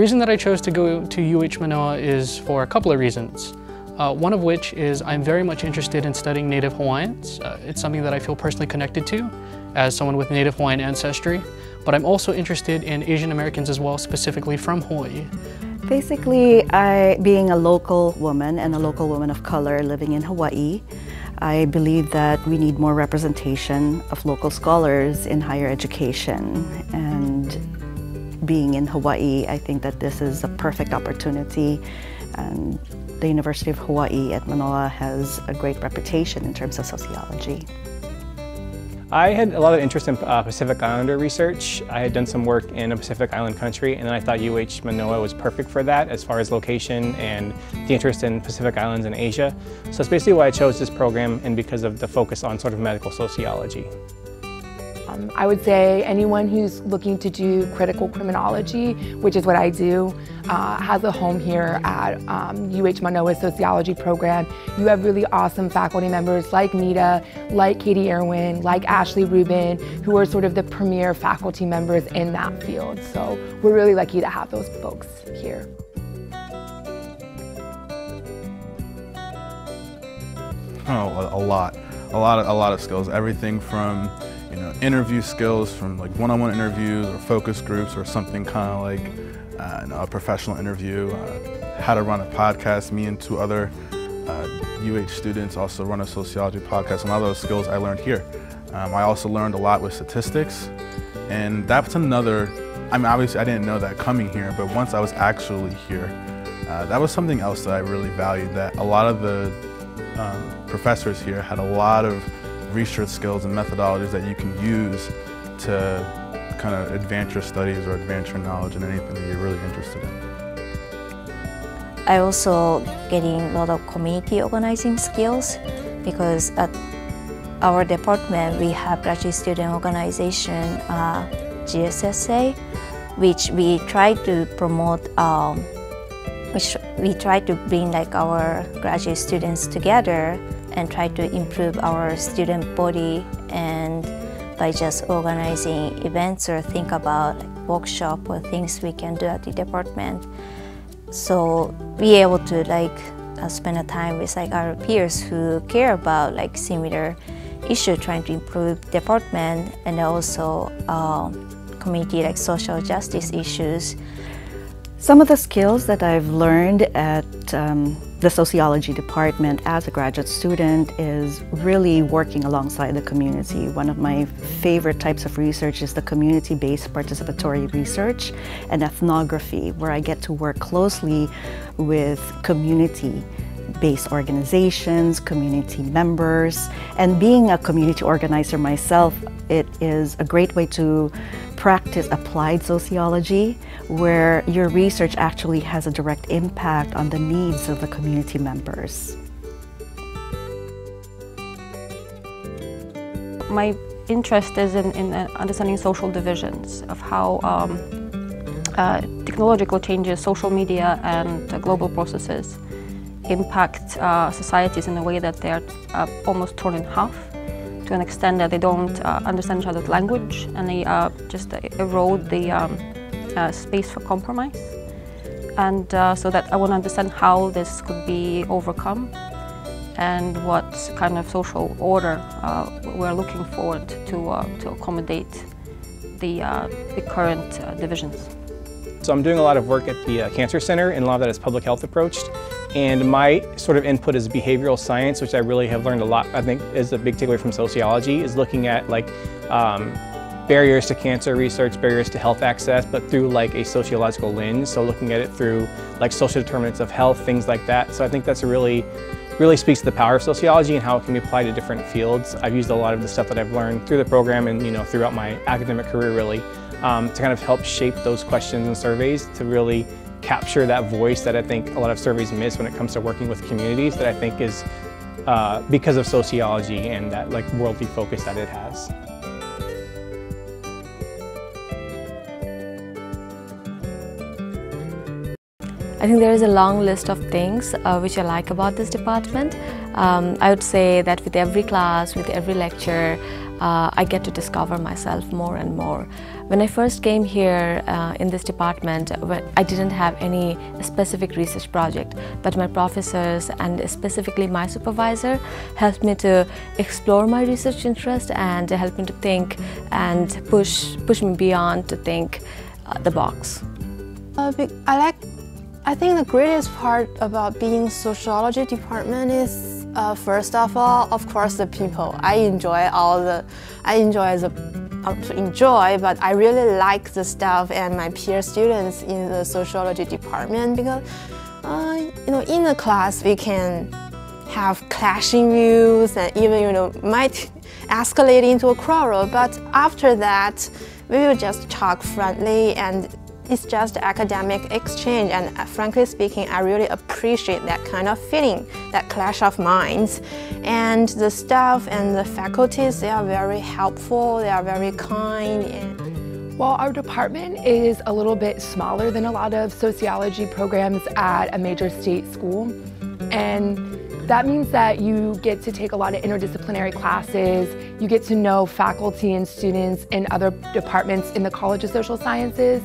reason that I chose to go to UH Manoa is for a couple of reasons. Uh, one of which is I'm very much interested in studying Native Hawaiians. Uh, it's something that I feel personally connected to as someone with Native Hawaiian ancestry, but I'm also interested in Asian Americans as well, specifically from Hawaii. Basically, I, being a local woman and a local woman of color living in Hawaii, I believe that we need more representation of local scholars in higher education. And being in Hawaii, I think that this is a perfect opportunity. And the University of Hawaii at Manoa has a great reputation in terms of sociology. I had a lot of interest in uh, Pacific Islander research. I had done some work in a Pacific Island country and I thought UH Manoa was perfect for that as far as location and the interest in Pacific Islands and Asia. So that's basically why I chose this program and because of the focus on sort of medical sociology. Um, I would say anyone who's looking to do critical criminology, which is what I do, uh, has a home here at um, UH Manoa Sociology Program. You have really awesome faculty members like Meda, like Katie Irwin, like Ashley Rubin, who are sort of the premier faculty members in that field. So we're really lucky to have those folks here. Oh, a lot. A lot of, a lot of skills. Everything from you know, interview skills from like one-on-one -on -one interviews or focus groups or something kind of like uh, you know, a professional interview, uh, how to run a podcast. Me and two other uh, UH students also run a sociology podcast. A lot of those skills I learned here. Um, I also learned a lot with statistics and that's another, I mean obviously I didn't know that coming here, but once I was actually here, uh, that was something else that I really valued, that a lot of the um, professors here had a lot of research skills and methodologies that you can use to kind of advance your studies or advance your knowledge in anything that you're really interested in. I also getting a lot of community organizing skills because at our department we have graduate student organization uh, GSSA which we try to promote um, which we try to bring like our graduate students together and try to improve our student body and by just organizing events or think about workshop or things we can do at the department. So be able to like uh, spend a time with like our peers who care about like similar issue trying to improve department and also uh, community like social justice issues. Some of the skills that I've learned at um, the sociology department as a graduate student is really working alongside the community. One of my favorite types of research is the community-based participatory research and ethnography, where I get to work closely with community based organizations, community members, and being a community organizer myself, it is a great way to practice applied sociology where your research actually has a direct impact on the needs of the community members. My interest is in, in uh, understanding social divisions of how um, uh, technological changes, social media and uh, global processes impact uh, societies in a way that they are uh, almost torn in half to an extent that they don't uh, understand each other's language and they uh, just erode the um, uh, space for compromise. And uh, so that I want to understand how this could be overcome and what kind of social order uh, we're looking forward to, uh, to accommodate the, the current divisions. So I'm doing a lot of work at the Cancer Center and a lot of that is public health approached. And my sort of input is behavioral science, which I really have learned a lot, I think is a big takeaway from sociology, is looking at like um, barriers to cancer research, barriers to health access, but through like a sociological lens. So looking at it through like social determinants of health, things like that. So I think that's really, really speaks to the power of sociology and how it can be applied to different fields. I've used a lot of the stuff that I've learned through the program and you know throughout my academic career really um, to kind of help shape those questions and surveys to really capture that voice that I think a lot of surveys miss when it comes to working with communities that I think is uh, because of sociology and that like worldly focus that it has. I think there is a long list of things uh, which I like about this department. Um, I would say that with every class, with every lecture, uh, I get to discover myself more and more. When I first came here uh, in this department, I didn't have any specific research project, but my professors and specifically my supervisor helped me to explore my research interest and helped me to think and push, push me beyond to think uh, the box. Uh, I like, I think the greatest part about being sociology department is uh, first of all, of course, the people. I enjoy all the, I enjoy the to enjoy, but I really like the staff and my peer students in the sociology department because, uh, you know, in the class we can have clashing views and even, you know, might escalate into a quarrel. But after that, we will just talk friendly and it's just academic exchange and uh, frankly speaking, I really appreciate that kind of feeling, that clash of minds. And the staff and the faculties, they are very helpful, they are very kind. Well, our department is a little bit smaller than a lot of sociology programs at a major state school. And that means that you get to take a lot of interdisciplinary classes, you get to know faculty and students in other departments in the College of Social Sciences.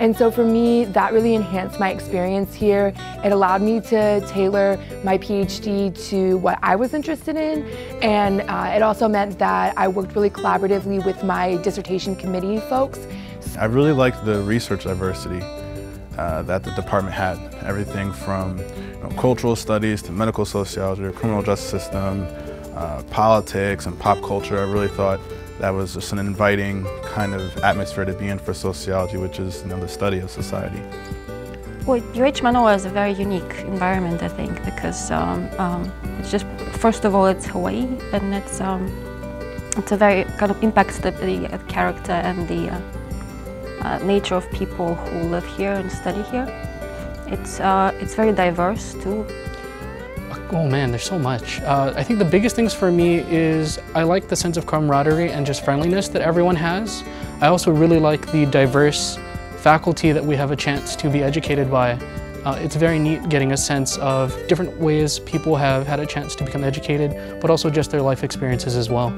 And so for me, that really enhanced my experience here. It allowed me to tailor my PhD to what I was interested in. And uh, it also meant that I worked really collaboratively with my dissertation committee folks. I really liked the research diversity uh, that the department had. Everything from you know, cultural studies to medical sociology, criminal justice system, uh, politics and pop culture. I really thought that was just an inviting kind of atmosphere to be in for sociology, which is you know, the study of society. Well, UH Manoa is a very unique environment, I think, because um, um, it's just, first of all, it's Hawaii, and it's, um, it's a very, kind of impacts the, the character and the uh, uh, nature of people who live here and study here. It's, uh, it's very diverse too. Oh man, there's so much. Uh, I think the biggest things for me is I like the sense of camaraderie and just friendliness that everyone has. I also really like the diverse faculty that we have a chance to be educated by. Uh, it's very neat getting a sense of different ways people have had a chance to become educated, but also just their life experiences as well.